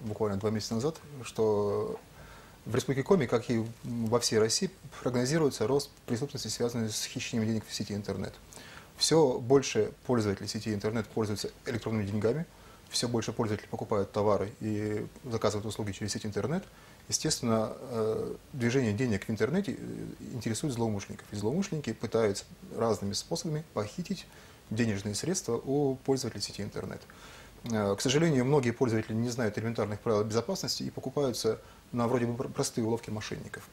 буквально два месяца назад, что в Республике Коми, как и во всей России, прогнозируется рост преступности, связанной с хищением денег в сети интернет. Все больше пользователей сети интернет пользуются электронными деньгами, все больше пользователей покупают товары и заказывают услуги через сеть интернет. Естественно, э, движение денег в интернете э, интересует злоумышленников. И злоумышленники пытаются разными способами похитить денежные средства у пользователей сети интернет. Э, к сожалению, многие пользователи не знают элементарных правил безопасности и покупаются на вроде бы простые уловки мошенников.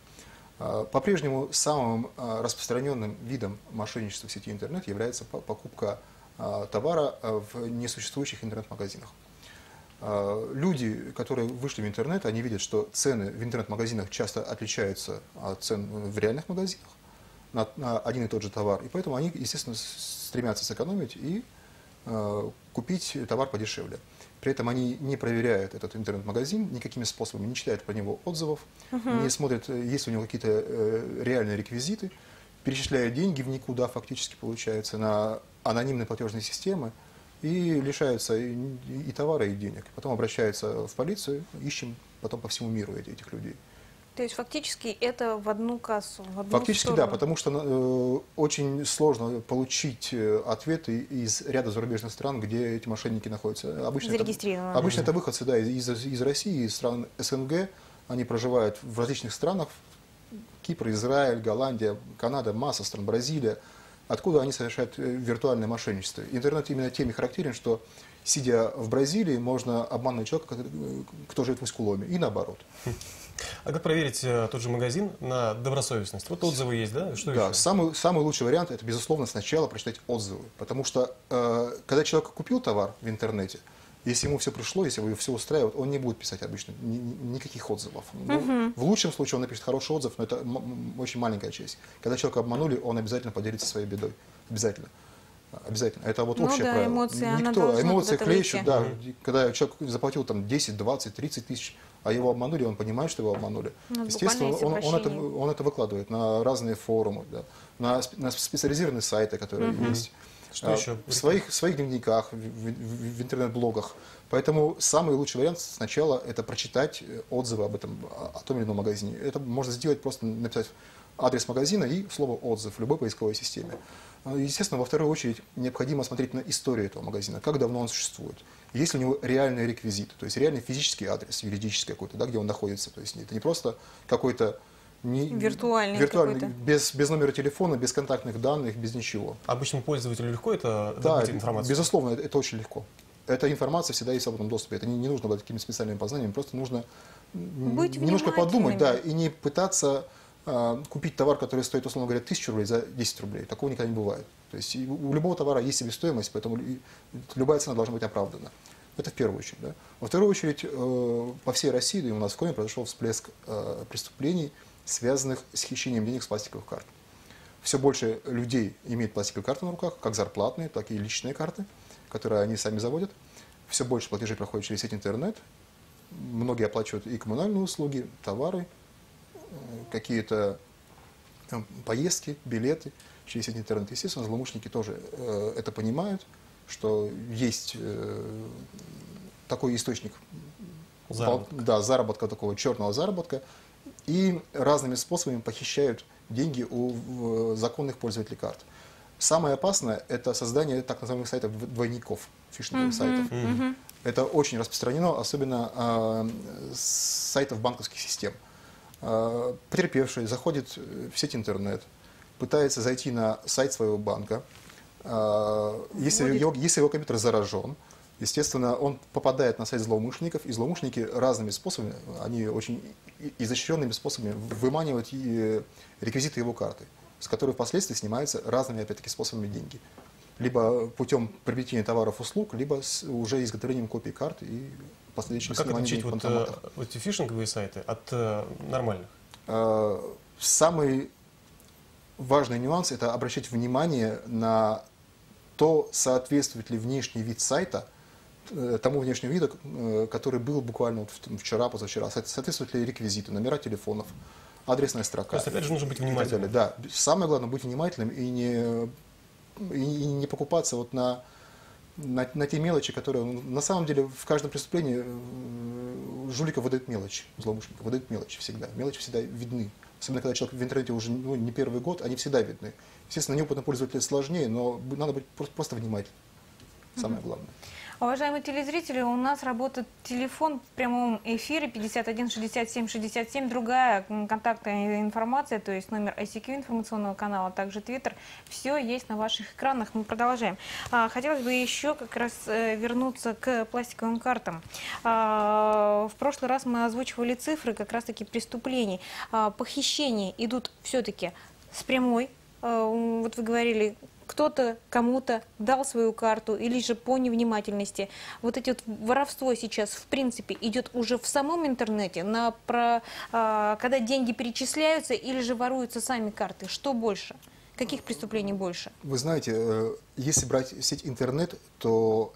По-прежнему самым распространенным видом мошенничества в сети интернет является покупка товара в несуществующих интернет-магазинах. Люди, которые вышли в интернет, они видят, что цены в интернет-магазинах часто отличаются от цен в реальных магазинах на, один и тот же товар. И поэтому они, естественно, стремятся сэкономить и э, купить товар подешевле. При этом они не проверяют этот интернет-магазин никакими способами, не читают про него отзывов, uh-huh. не смотрят, есть ли у него какие-то э, реальные реквизиты, перечисляют деньги в никуда фактически получается на анонимные платежные системы и лишаются и, и товара, и денег. Потом обращаются в полицию, ищем потом по всему миру этих людей. То есть фактически это в одну кассу? В одну фактически сторону. да, потому что э, очень сложно получить э, ответы из ряда зарубежных стран, где эти мошенники находятся. Обычно это, обычно это выходцы да, из, из России, из стран СНГ. Они проживают в различных странах. Кипр, Израиль, Голландия, Канада, масса стран, Бразилия откуда они совершают э, виртуальное мошенничество. Интернет именно тем и характерен, что сидя в Бразилии, можно обмануть человека, э, кто живет в Искуломе, и наоборот. А как проверить э, тот же магазин на добросовестность? Вот отзывы есть, да? Что да, самый, самый лучший вариант – это, безусловно, сначала прочитать отзывы. Потому что, э, когда человек купил товар в интернете, если ему все пришло, если его все устраивает, он не будет писать обычно ни, никаких отзывов. Ну, угу. В лучшем случае он напишет хороший отзыв, но это очень маленькая часть. Когда человека обманули, он обязательно поделится своей бедой. Обязательно. Обязательно. Это вот ну, общее да, правило. Эмоции, Никто, эмоции клещут, да. Когда человек заплатил там 10, 20, 30 тысяч, а его обманули, он понимает, что его обманули. Ну, Естественно, он, он, это, он это выкладывает на разные форумы, да, на, на специализированные сайты, которые угу. есть. Что а, еще? В своих, в своих дневниках, в, в, в интернет-блогах. Поэтому самый лучший вариант сначала это прочитать э, отзывы об этом, о том или ином магазине. Это можно сделать просто написать адрес магазина и слово отзыв в любой поисковой системе. А, естественно, во вторую очередь необходимо смотреть на историю этого магазина, как давно он существует. Есть ли у него реальные реквизиты, то есть реальный физический адрес, юридический какой-то, да, где он находится. То есть это не просто какой-то не, виртуальный, виртуальный без, без номера телефона, без контактных данных, без ничего. Обычному пользователю легко это да, информацию? безусловно, это, это очень легко. Эта информация всегда есть в свободном доступе. Это не, не нужно быть какими-то специальными познаниями, просто нужно быть немножко подумать, да, и не пытаться э, купить товар, который стоит, условно говоря, тысячу рублей за 10 рублей. Такого никогда не бывает. То есть у любого товара есть себестоимость, поэтому любая цена должна быть оправдана. Это в первую очередь. Да. Во вторую очередь, э, по всей России, да и у нас в Коме произошел всплеск э, преступлений, связанных с хищением денег с пластиковых карт. Все больше людей имеют пластиковые карты на руках, как зарплатные, так и личные карты, которые они сами заводят. Все больше платежей проходит через сеть интернет. Многие оплачивают и коммунальные услуги, товары, э, какие-то поездки, билеты через сеть интернет. Естественно, злоумышленники тоже э, это понимают, что есть э, такой источник заработка. Да, заработка такого черного заработка, и разными способами похищают деньги у законных пользователей карт. Самое опасное – это создание так называемых сайтов двойников, фишинговых mm-hmm. сайтов. Mm-hmm. Это очень распространено, особенно э, с сайтов банковских систем. Э, потерпевший заходит в сеть интернет, пытается зайти на сайт своего банка. Э, если, его, если его компьютер заражен, естественно, он попадает на сайт злоумышленников, и злоумышленники разными способами, они очень изощренными способами выманивают реквизиты его карты, с которой впоследствии снимаются разными, опять-таки, способами деньги. Либо путем приобретения товаров услуг, либо с уже изготовлением копий карт и последующим а как отличить вот, э, вот эти фишинговые сайты от э, нормальных? Э, самый важный нюанс – это обращать внимание на то, соответствует ли внешний вид сайта – Э, тому внешнему виду, э, который был буквально вот вчера, позавчера. Соответствуют ли реквизиты, номера телефонов, адресная строка. То есть, опять же, нужно быть внимательным. Да, самое главное быть внимательным и не, и не покупаться вот на, на, на те мелочи, которые на самом деле в каждом преступлении э, жуликов выдают мелочь, злоумышленников выдают мелочи всегда. Мелочи всегда видны. Особенно, когда человек в интернете уже ну, не первый год, они всегда видны. Естественно, неопытным пользователю сложнее, но надо быть просто, просто внимательным. Самое главное. Уважаемые телезрители, у нас работает телефон в прямом эфире 51 67 67. Другая контактная информация, то есть номер ICQ информационного канала, также Twitter. Все есть на ваших экранах. Мы продолжаем. А, хотелось бы еще как раз э, вернуться к пластиковым картам. А, в прошлый раз мы озвучивали цифры как раз-таки преступлений. А, похищения идут все-таки с прямой вот вы говорили, кто-то кому-то дал свою карту или же по невнимательности. Вот эти вот воровство сейчас в принципе идет уже в самом интернете, на про, а, когда деньги перечисляются или же воруются сами карты. Что больше? Каких преступлений больше? Вы знаете, э, если брать сеть интернет, то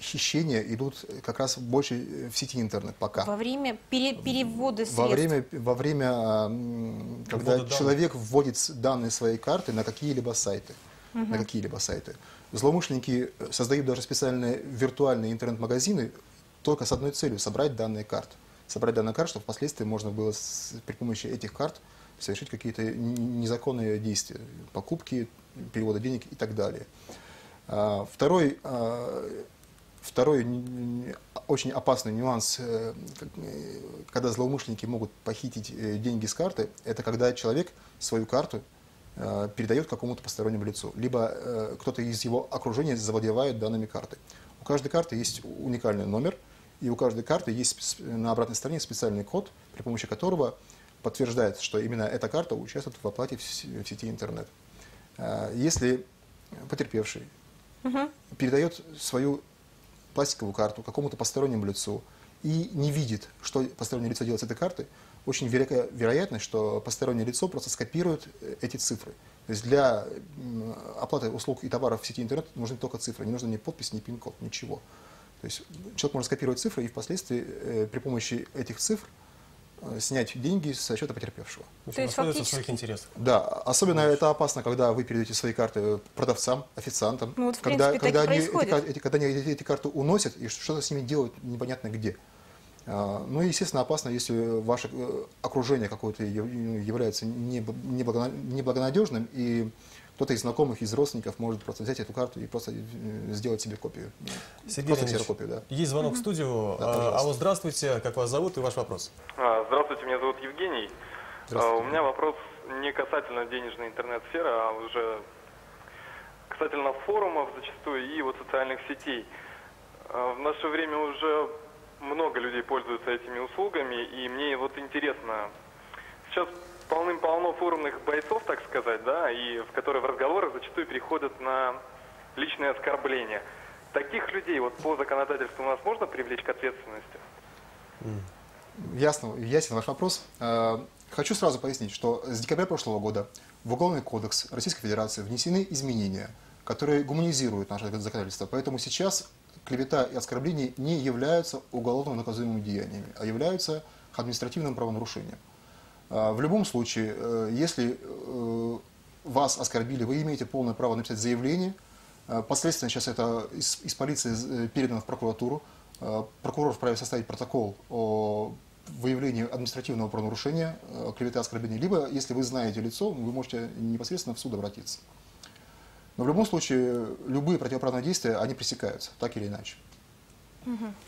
хищения идут как раз больше в сети интернет пока. Во время пере перевода средств? Во время, во время когда Ввода человек данных. вводит данные своей карты на какие-либо сайты угу. на какие-либо сайты. Злоумышленники э, создают даже специальные виртуальные интернет-магазины только с одной целью – собрать данные карт. Собрать данные карт, чтобы впоследствии можно было с, при помощи этих карт совершить какие-то незаконные действия, покупки, перевода денег и так далее. А, второй, а, второй очень опасный нюанс, э, когда злоумышленники могут похитить э, деньги с карты, это когда человек свою карту Э, передает какому-то постороннему лицу, либо кто-то из его окружения завладевает данными карты. У каждой карты есть уникальный номер, и у каждой карты есть на обратной стороне специальный код, при помощи которого подтверждается, что именно эта карта участвует в оплате в сети интернет. Если потерпевший угу. передает свою пластиковую карту какому-то постороннему лицу и не видит, что постороннее лицо делает с этой картой, очень велика вероятность, что постороннее лицо просто скопирует э, эти цифры. То есть для оплаты услуг и товаров в сети интернет нужны только цифры, не нужно ни подпись, ни пин-код, ничего. То есть человек может скопировать цифры и впоследствии э, при помощи этих цифр снять деньги со счета потерпевшего. То есть фактически... своих интересов. Да, особенно Конечно. это опасно, когда вы передаете свои карты продавцам, официантам, ну, вот, когда, принципе, когда, они, эти, когда они эти, эти карты уносят и что-то с ними делают непонятно где. А, ну и, естественно, опасно, если ваше э, окружение какое-то является неблагонадежным, и кто-то из знакомых, из родственников может просто взять эту карту и просто э, сделать себе копию. Сергей просто ксерокопию, да. Есть звонок в студию. Да, Алло, здравствуйте, как вас зовут и ваш вопрос? А, здравствуйте, меня зовут Евгений. А, у меня вопрос не касательно денежной интернет-сферы, а уже касательно форумов зачастую и вот социальных сетей. В наше время уже много людей пользуются этими услугами, и мне вот интересно, сейчас полным-полно форумных бойцов, так сказать, да, и в которые в разговорах зачастую переходят на личные оскорбления. Таких людей вот по законодательству у нас можно привлечь к ответственности? Ясно, ясен ваш вопрос. Э, хочу сразу пояснить, что с декабря прошлого года в Уголовный кодекс Российской Федерации внесены изменения, которые гуманизируют наше законодательство. Поэтому сейчас клевета и оскорбление не являются уголовно наказуемыми деяниями, а являются административным правонарушением. А, в любом случае, э, если э, вас оскорбили, вы имеете полное право написать заявление. А, последствия сейчас это из, из полиции э, передано в прокуратуру. Прокурор вправе составить протокол о выявлении административного правонарушения, клеветы оскорбления. Либо, если вы знаете лицо, вы можете непосредственно в суд обратиться. Но в любом случае, любые противоправные действия, они пресекаются, так или иначе.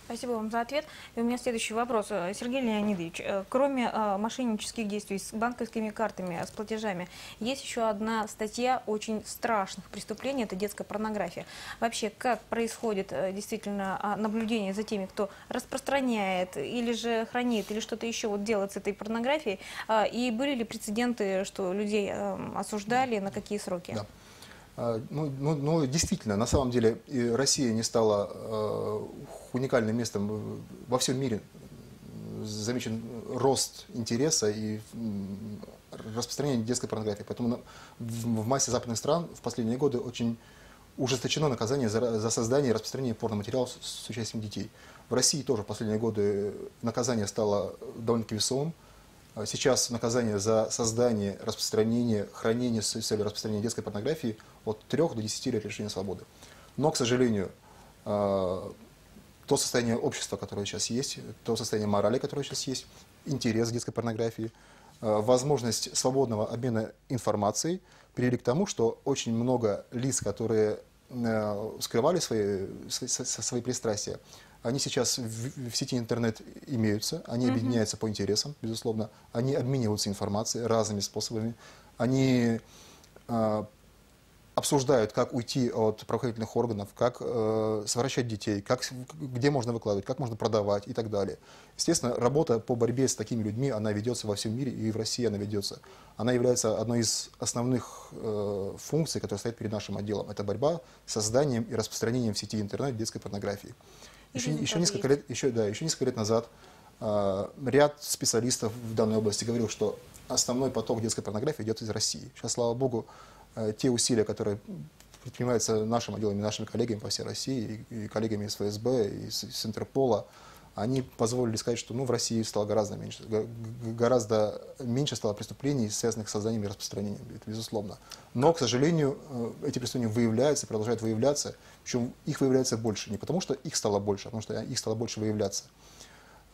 Спасибо вам за ответ. И у меня следующий вопрос. Э, Сергей Леонидович, э, кроме э, мошеннических действий с банковскими картами, с платежами, есть еще одна статья очень страшных преступлений, это детская порнография. Вообще, как происходит действительно а, наблюдение за теми, кто распространяет или же хранит, или что-то еще вот делает с этой порнографией? А, и были ли прецеденты, что людей осуждали, на какие сроки? Да. А, ну, ну, ну, действительно, на самом деле Россия не стала э, уникальным местом во всем мире. Замечен рост интереса и распространение детской порнографии. Поэтому в массе западных стран в последние годы очень ужесточено наказание за, за создание и распространение порноматериалов с, с участием детей. В России тоже в последние годы наказание стало довольно-таки весомым. А сейчас наказание за создание, распространение, хранение с целью распространения детской порнографии от 3 до 10 лет лишения свободы. Но, к сожалению, а, то состояние общества, которое сейчас есть, то состояние морали, которое сейчас есть, интерес к детской порнографии, э, возможность свободного обмена информацией привели к тому, что очень много лиц, которые скрывали свои, свои пристрастия, они сейчас в, в сети интернет имеются, они mm-hmm. объединяются по интересам, безусловно, они обмениваются информацией разными способами, они э, обсуждают, как уйти от правоохранительных органов, как э, совращать детей, как, где можно выкладывать, как можно продавать и так далее. Естественно, работа по борьбе с такими людьми, она ведется во всем мире, и в России она ведется. Она является одной из основных э, функций, которая стоит перед нашим отделом. Это борьба с созданием и распространением в сети интернет детской порнографии. Еще, еще, несколько лет, еще, да, еще несколько лет назад э, ряд специалистов в данной области говорил, что основной поток детской порнографии идет из России. Сейчас, слава богу, Э, те усилия, которые предпринимаются нашим отделом и нашими коллегами по всей России, и, коллегами из ФСБ, и с, с Интерпола, они позволили сказать, что ну, в России стало гораздо меньше, гораздо меньше стало преступлений, связанных с созданием и распространением, это безусловно. Но, к сожалению, э, эти преступления выявляются, продолжают выявляться, причем их выявляется больше, не потому что их стало больше, а потому что их стало больше выявляться.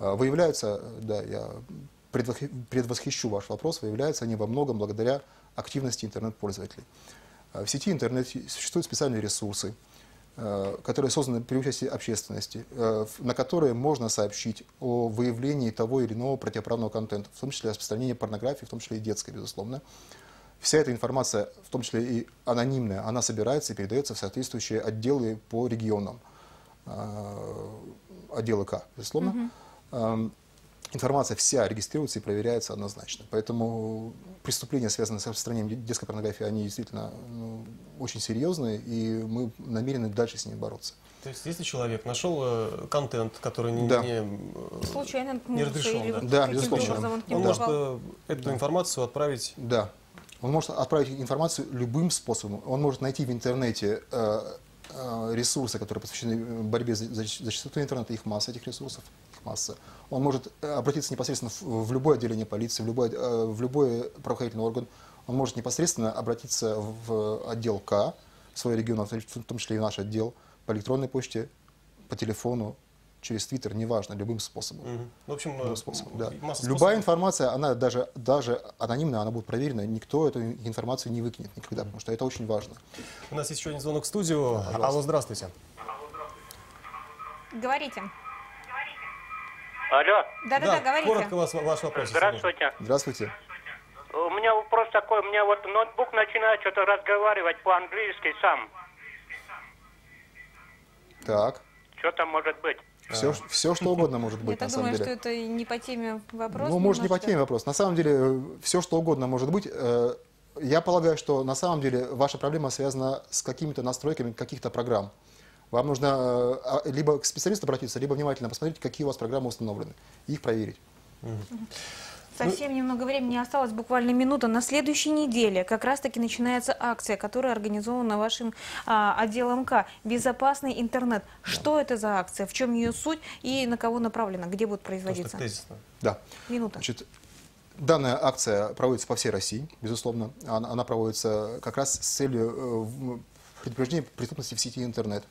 Э, выявляются, да, я предвосхищу ваш вопрос, выявляются они во многом благодаря активности интернет-пользователей. Э, в сети интернет существуют специальные ресурсы, э, которые созданы при участии общественности, э, на которые можно сообщить о выявлении того или иного противоправного контента, в том числе распространение порнографии, в том числе и детской, безусловно. Вся эта информация, в том числе и анонимная, она собирается и передается в соответствующие отделы по регионам, отделы К, безусловно. Mm-hmm информация вся регистрируется и проверяется однозначно. Поэтому преступления, связанные с распространением детской порнографии, они действительно ну, очень серьезные, и мы намерены дальше с ними бороться. То есть, если человек нашел э, контент, который не, да. не, э, Случайно не разрешен, или да, да безусловно, он, он да. может э, эту да. информацию отправить? Да. Он может отправить информацию любым способом. Он может найти в интернете э, ресурсы, которые посвящены борьбе за, за, чистоту интернета, их масса этих ресурсов масса. Он может э, обратиться непосредственно в, в любое отделение полиции, в любой, э, в любой правоохранительный орган. Он может непосредственно обратиться в отдел К, свой регион, в том числе и наш отдел, по электронной почте, по телефону, через Твиттер, неважно, любым способом. Угу. В общем, любым способом, да. Любая информация, она даже, даже анонимная, она будет проверена, никто эту информацию не выкинет никогда, потому что это очень важно. У нас есть еще один звонок в студию. Пожалуйста. Алло, здравствуйте. Говорите. Алло. Да-да-да, говорите. Коротко вас, ваш вопрос. Здравствуйте. Здравствуйте. У меня вопрос такой, у меня вот ноутбук начинает что-то разговаривать по-английски сам. Так. Что там может быть? Все, а. все что угодно может быть, Я на самом думаю, деле. что это не по теме вопрос. Ну, может, не по теме вопрос. На самом деле, все что угодно может быть. Э, я полагаю, что на самом деле ваша проблема связана с какими-то настройками каких-то программ. Вам нужно э, а, либо к специалисту обратиться, либо внимательно посмотреть, какие у вас программы установлены, и их проверить. Совсем немного времени осталось, буквально минута. На следующей неделе как раз-таки начинается акция, которая организована вашим а, отделом К. «Безопасный интернет». Да. Что это за акция, в чем ее суть и на кого направлена, где будет производиться? Да. Минута. Значит, Данная акция проводится по всей России, безусловно. Она, она проводится как раз с целью э, предупреждения преступности в сети интернет.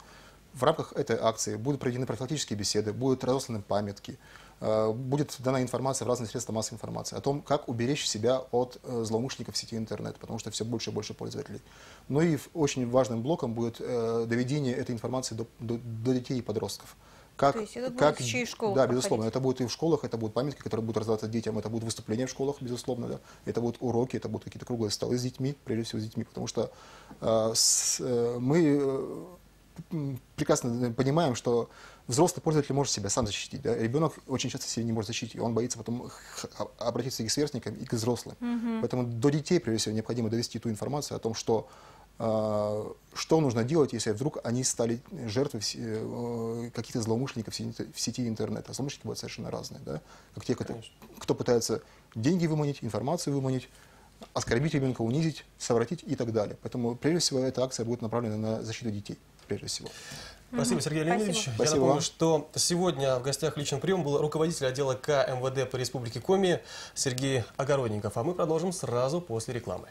В рамках этой акции будут проведены профилактические беседы, будут разосланы памятки, будет дана информация в разные средства массовой информации о том, как уберечь себя от э, злоумышленников в сети интернет, потому что все больше и больше пользователей. Ну и очень важным блоком будет э, доведение этой информации до, до, до детей и подростков. Как, То есть это будет как, еще и в школах Да, безусловно. Это будет и в школах, это будут памятки, которые будут раздаваться детям, это будут выступления в школах, безусловно, да. Это будут уроки, это будут какие-то круглые столы с детьми, прежде всего с детьми, потому что э, с, э, мы прекрасно понимаем, что взрослый пользователь может себя сам защитить. Да? Ребенок очень часто себя не может защитить, и он боится потом а, обратиться и к сверстникам, и к взрослым. Угу. Поэтому до детей, прежде всего, необходимо довести ту информацию о том, что э, что нужно делать, если вдруг они стали жертвой э, каких-то злоумышленников в сети, в сети интернета. Злоумышленники бывают совершенно разные. Да? Как те, кто, кто пытается деньги выманить, информацию выманить, оскорбить ребенка, унизить, совратить и так далее. Поэтому, прежде всего, эта акция будет направлена на защиту детей прежде всего. Спасибо, Сергей Леонидович. Спасибо. Я напомню, что сегодня в гостях личным прием был руководитель отдела КМВД по Республике Коми Сергей Огородников. А мы продолжим сразу после рекламы.